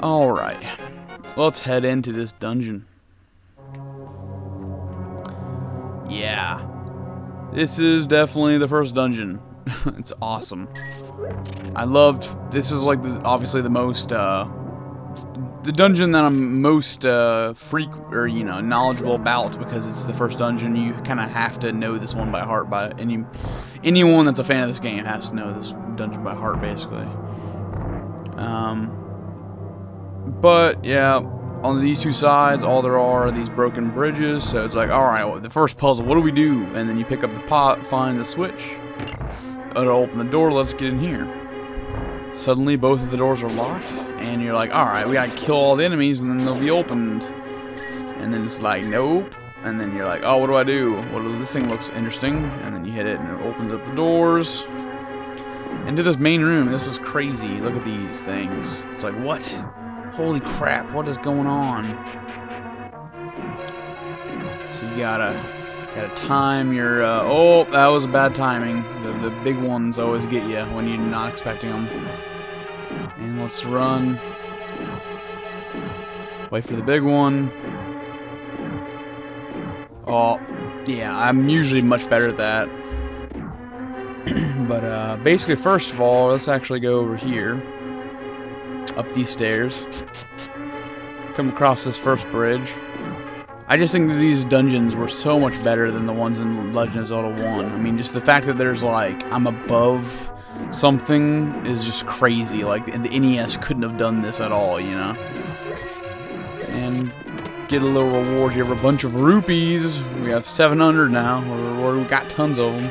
Alright. Let's head into this dungeon. Yeah. This is definitely the first dungeon. it's awesome. I loved, this is like the, obviously the most, uh, the dungeon that I'm most, uh, freak, or, you know, knowledgeable about because it's the first dungeon. You kind of have to know this one by heart by any, anyone that's a fan of this game has to know this dungeon by heart, basically. Um, but, yeah, on these two sides, all there are are these broken bridges. So it's like, all right, well, the first puzzle, what do we do? And then you pick up the pot, find the switch. Uh, It'll open the door. Let's get in here. Suddenly, both of the doors are locked, and you're like, all right, we gotta kill all the enemies, and then they'll be opened. And then it's like, nope. And then you're like, oh, what do I do? Well, this thing looks interesting. And then you hit it, and it opens up the doors. Into this main room. This is crazy. Look at these things. It's like, what? Holy crap, what is going on? So you gotta gotta time your uh, oh that was bad timing. The the big ones always get you when you're not expecting them. And let's run. Wait for the big one. Oh, yeah, I'm usually much better at that. but uh, basically, first of all, let's actually go over here up these stairs. Come across this first bridge. I just think that these dungeons were so much better than the ones in Legend of Zelda 1. I mean, just the fact that there's like, I'm above something is just crazy. Like, the NES couldn't have done this at all, you know? And get a little reward here of a bunch of rupees. We have 700 now. we got tons of them.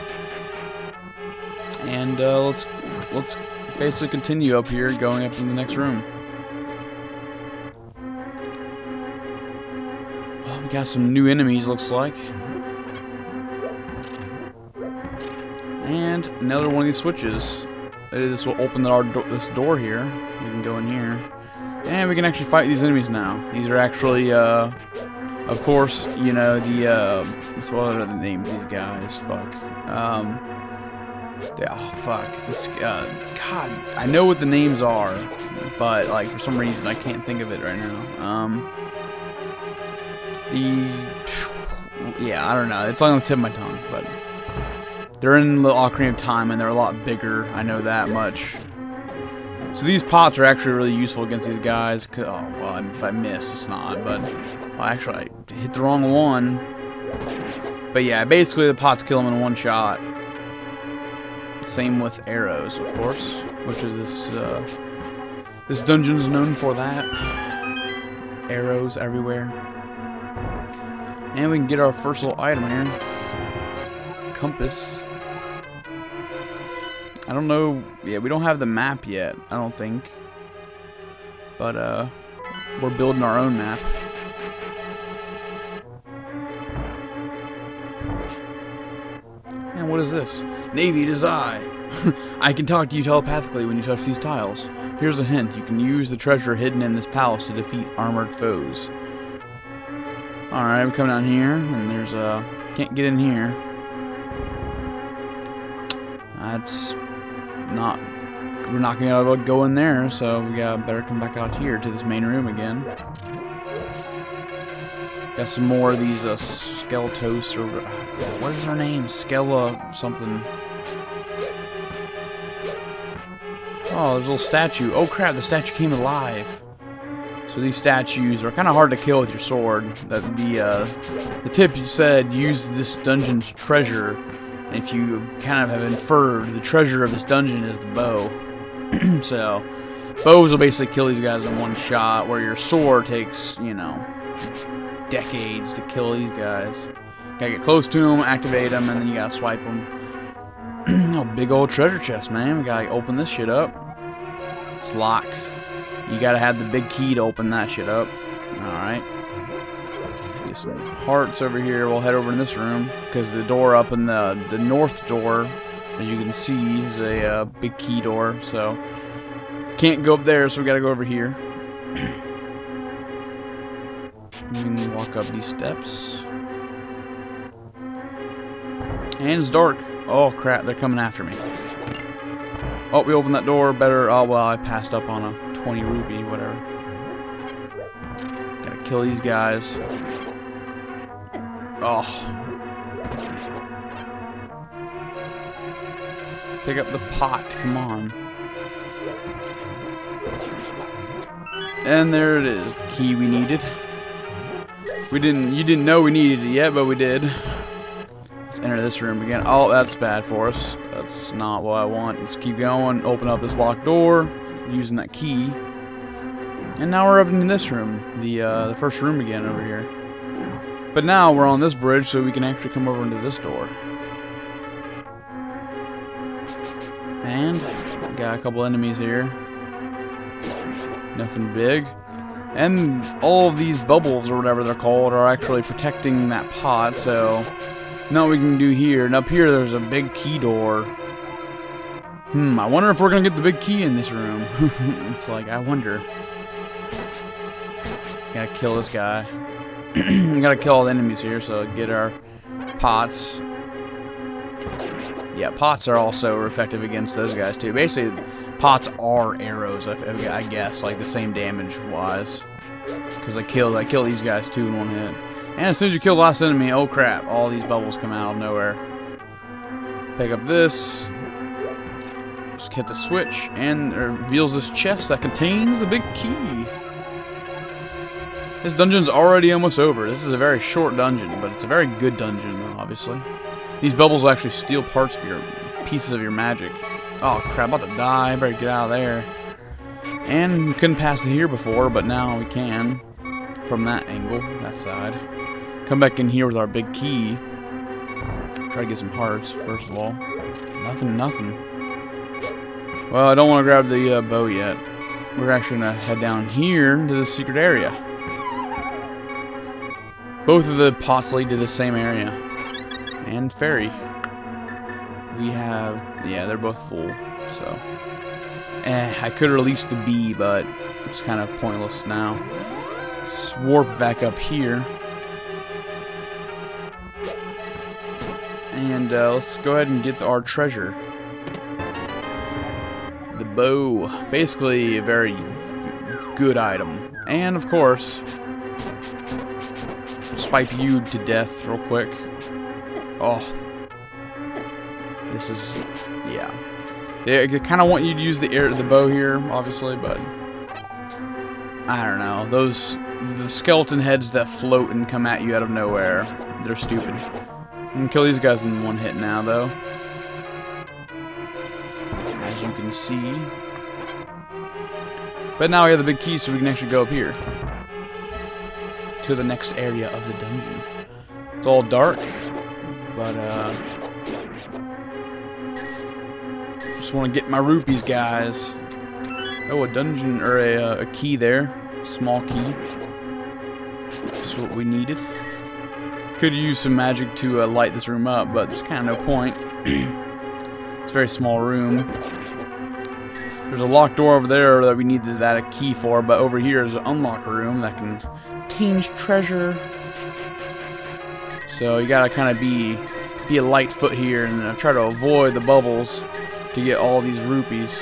And uh, let's let's basically continue up here, going up in the next room. We got some new enemies, looks like. And another one of these switches. This will open our do this door here. We can go in here. And we can actually fight these enemies now. These are actually, uh, of course, you know, the, uh, what are the names these guys? Fuck. Um, oh fuck this uh, god I know what the names are but like for some reason I can't think of it right now. Um the yeah I don't know it's on the tip of my tongue but they're in the Ocarina of Time and they're a lot bigger I know that much. So these pots are actually really useful against these guys oh well if I miss it's not but well, actually I hit the wrong one. But yeah basically the pots kill them in one shot same with arrows, of course, which is this uh, this dungeon is known for that. Arrows everywhere. And we can get our first little item here. Compass. I don't know. Yeah, we don't have the map yet, I don't think. But, uh, we're building our own map. What is this? Navy, it is I. I can talk to you telepathically when you touch these tiles. Here's a hint. You can use the treasure hidden in this palace to defeat armored foes. Alright, we come down here, and there's a... Can't get in here. That's not... We're not going to be able to go in there, so we gotta better come back out here to this main room again. Got some more of these uh, Skeletos, or uh, what is her name? Skella something. Oh, there's a little statue. Oh crap, the statue came alive. So these statues are kind of hard to kill with your sword. That the uh, the tip you said use this dungeon's treasure. And if you kind of have inferred, the treasure of this dungeon is the bow. so bows will basically kill these guys in one shot, where your sword takes, you know, decades to kill these guys. Gotta get close to them, activate them, and then you gotta swipe them. oh, big old treasure chest, man. We gotta open this shit up. It's locked. You gotta have the big key to open that shit up. Alright. Get some hearts over here. We'll head over in this room. Because the door up in the, the north door, as you can see, is a uh, big key door. So, can't go up there, so we gotta go over here. Can walk up these steps. And it's dark. Oh crap, they're coming after me. Oh, we opened that door. Better. Oh, well, I passed up on a 20 rupee, whatever. Gotta kill these guys. Oh. Pick up the pot. Come on. And there it is, the key we needed. We didn't, you didn't know we needed it yet, but we did. Let's enter this room again. Oh, that's bad for us. That's not what I want. Let's keep going. Open up this locked door using that key. And now we're up in this room, the uh, the first room again over here. But now we're on this bridge, so we can actually come over into this door. And got a couple enemies here. Nothing big. And all these bubbles, or whatever they're called, are actually protecting that pot, so... Now we can do here. And up here, there's a big key door. Hmm, I wonder if we're to get the big key in this room. it's like, I wonder. Gotta kill this guy. gotta kill all the enemies here, so get our pots. Yeah, pots are also effective against those guys too. Basically, pots are arrows, I guess, like the same damage-wise. Because I killed, I killed these guys too in one hit. And as soon as you kill the last enemy, oh crap, all these bubbles come out of nowhere. Pick up this. Just hit the switch, and it reveals this chest that contains the big key. This dungeon's already almost over. This is a very short dungeon, but it's a very good dungeon, though, obviously. These bubbles will actually steal parts of your pieces of your magic. Oh, crap, about to die. Better get out of there. And we couldn't pass here before, but now we can. From that angle, that side. Come back in here with our big key. Try to get some hearts, first of all. Nothing, nothing. Well, I don't want to grab the uh, bow yet. We're actually going to head down here to the secret area. Both of the pots lead to the same area. And ferry. We have... Yeah, they're both full, so... Eh, I could release the bee, but it's kind of pointless now. Let's warp back up here. And uh, let's go ahead and get our treasure. The bow. Basically a very good item. And of course, swipe you to death real quick. Oh. This is, yeah. They kind of want you to use the air, the bow here, obviously, but I don't know. Those the skeleton heads that float and come at you out of nowhere, they're stupid. You can kill these guys in one hit now, though. As you can see. But now we have the big key, so we can actually go up here to the next area of the dungeon. It's all dark, but uh, want to get my rupees, guys. Oh, a dungeon or a, uh, a key there, small key. Just what we needed. Could use some magic to uh, light this room up, but there's kind of no point. it's a very small room. There's a locked door over there that we needed that a key for, but over here is an unlocked room that can contains treasure. So you gotta kind of be be a light foot here and uh, try to avoid the bubbles to get all these rupees.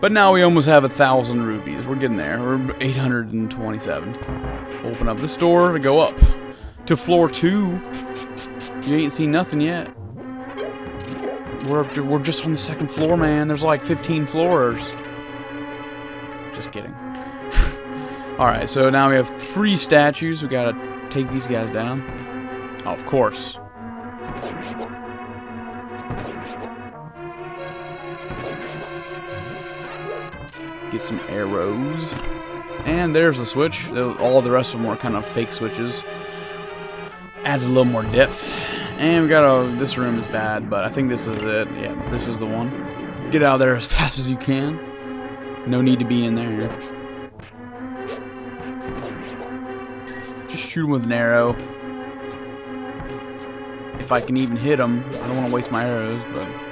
But now we almost have a thousand rupees. We're getting there. We're 827. Open up this door to go up to floor two. You ain't seen nothing yet. We're we're just on the second floor, man. There's like 15 floors. Just kidding. Alright, so now we have three statues. We gotta take these guys down. Oh, of course. Get some arrows. And there's the switch. All the rest of them are kind of fake switches. Adds a little more depth. And we got a... This room is bad, but I think this is it. Yeah, this is the one. Get out of there as fast as you can. No need to be in there. Just shoot him with an arrow. If I can even hit him. I don't want to waste my arrows, but...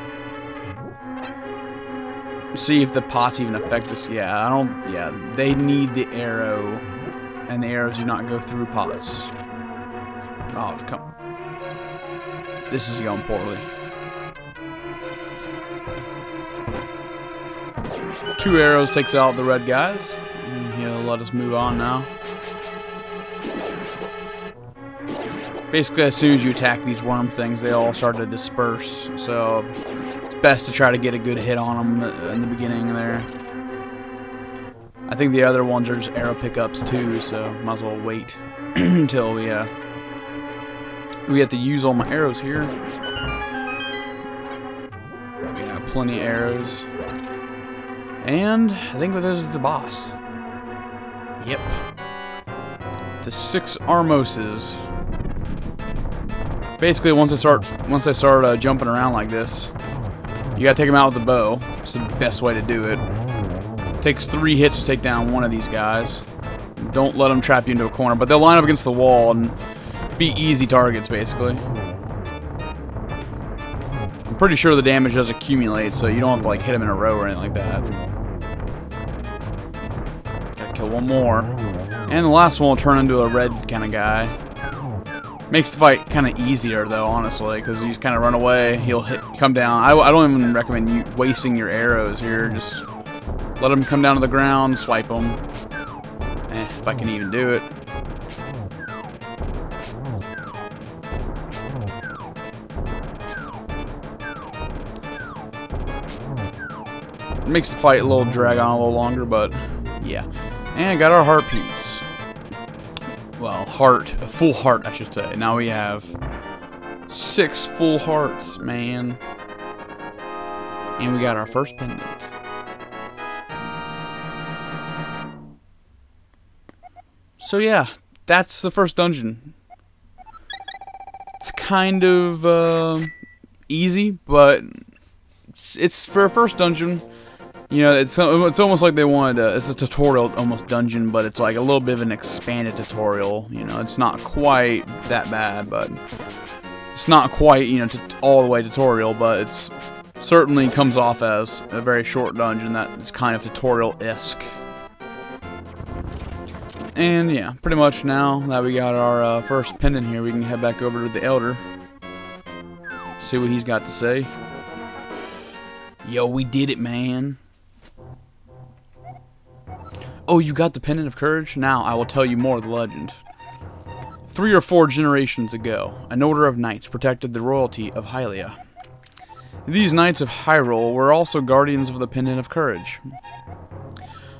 See if the pots even affect us. Yeah, I don't... Yeah, they need the arrow. And the arrows do not go through pots. Oh, come... This is going poorly. two arrows takes out the red guys. Mm, and he'll let us move on now. Basically, as soon as you attack these worm things, they all start to disperse. So best to try to get a good hit on them in the beginning there. I think the other ones are just arrow pickups too, so might as well wait until we uh, we have to use all my arrows here. We Yeah, plenty of arrows. And I think this is the boss. Yep. The six Armoses. Basically, once I start once I start uh, jumping around like this, you gotta take them out with the bow. It's the best way to do it. Takes three hits to take down one of these guys. Don't let them trap you into a corner, but they'll line up against the wall and be easy targets, basically. I'm pretty sure the damage does accumulate, so you don't have to like hit them in a row or anything like that. Gotta kill one more. And the last one will turn into a red kind of guy. Makes the fight kind of easier, though, honestly, because you just kind of run away. He'll hit, come down. I, I don't even recommend you wasting your arrows here. Just let him come down to the ground, swipe him. Eh, if I can even do it. It makes the fight a little drag on a little longer, but yeah. And got our heart piece. Well, heart, a full heart, I should say. Now we have six full hearts, man. And we got our first pendant. So yeah, that's the first dungeon. It's kind of uh, easy, but it's, it's, for a first dungeon. You know, it's it's almost like they wanted a, it's a tutorial almost dungeon, but it's like a little bit of an expanded tutorial. You know, it's not quite that bad, but it's not quite you know all the way tutorial, but it's certainly comes off as a very short dungeon that is kind of tutorial-esque. And yeah, pretty much now that we got our uh, first pendant here, we can head back over to the Elder. See what he's got to say. Yo, we did it, man. Oh, you got the Pendant of Courage? Now I will tell you more of the legend. Three or four generations ago, an order of knights protected the royalty of Hylia. These knights of Hyrule were also guardians of the Pendant of Courage.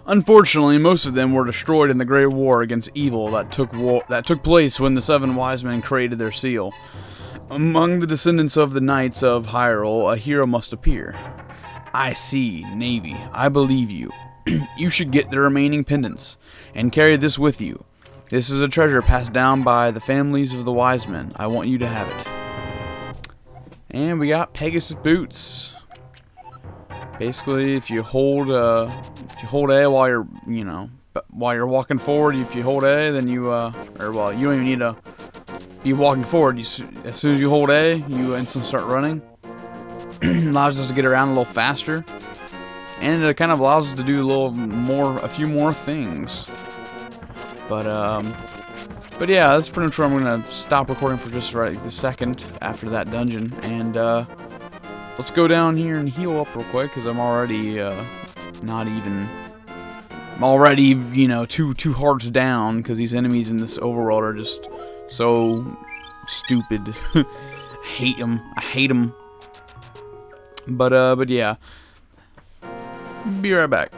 Unfortunately, most of them were destroyed in the Great War against evil that took that took place when the Seven Wise Men created their seal. Among the descendants of the Knights of Hyrule, a hero must appear. I see, Navy, I believe you. you should get the remaining pendants, and carry this with you. This is a treasure passed down by the families of the wise men. I want you to have it. And we got Pegasus boots. Basically, if you hold uh, if you hold A while you're you know while you're walking forward, if you hold A, then you uh, or well, you don't even need to be walking forward. You, as soon as you hold A, you instantly start running. allows us to get around a little faster, and it kind of allows us to do a little more, a few more things. But um, but yeah, that's pretty much where I'm gonna stop recording for just right the second after that dungeon, and uh. Let's go down here and heal up real quick, because I'm already, uh, not even... I'm already, you know, two, two hearts down, because these enemies in this overworld are just so stupid. I hate them. I hate them. But, uh, but yeah. Be right back.